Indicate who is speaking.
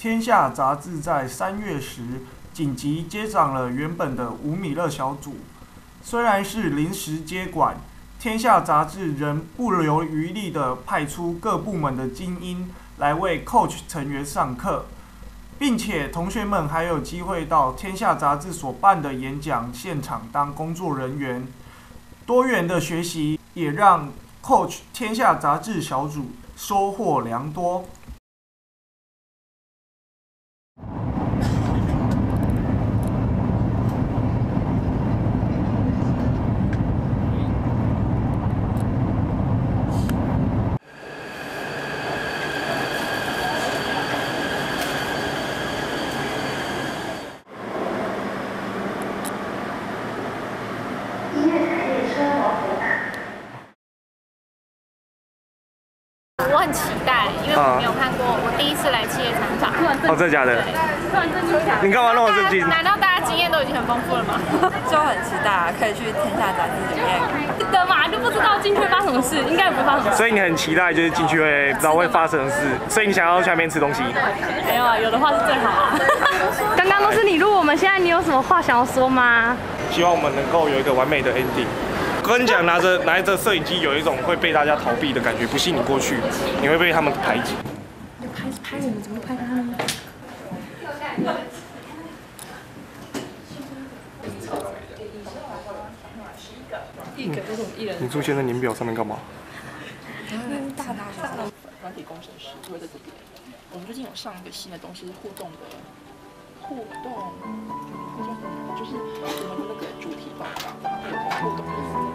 Speaker 1: 天下杂志在三月时紧急接掌了原本的吴米勒小组。虽然是临时接管，天下杂志仍不留余力地派出各部门的精英来为 Coach 成员上课，并且同学们还有机会到天下杂志所办的演讲现场当工作人员。多元的学习也让 Coach 天下杂志小组收获良多。
Speaker 2: 我很期待，因为我没有看过，我第一次来企业厂长。
Speaker 3: 哦，真的假的？
Speaker 2: 对，突然震惊起来。
Speaker 3: 你干嘛那么震惊？
Speaker 2: 难道大家经验都已经很丰富了吗？
Speaker 4: 就很期待可以去天下杂志里面。
Speaker 2: 的嘛，就不知道进去会发生什么事，应该也不会发生什么事。
Speaker 3: 所以你很期待，就是进去会不知道会发生什么事，所以你想要去那边吃东西。
Speaker 2: 没有啊，有的话是最好啊。
Speaker 5: 刚刚都是你录，我们现在你有什么话想要说吗？
Speaker 3: 希望我们能够有一个完美的 ending。我跟你讲，拿着拿着摄影机有一种会被大家逃避的感觉，不信你过去，你会被他们排挤。
Speaker 5: 你拍拍我们，怎么拍他呢？
Speaker 3: 你出现在年表上面干嘛？
Speaker 4: 大大大的软体工程师就会在这边。我们最近有上一个新的东西，是互动的互动？就是我们的那个主题报告，然后有互动的。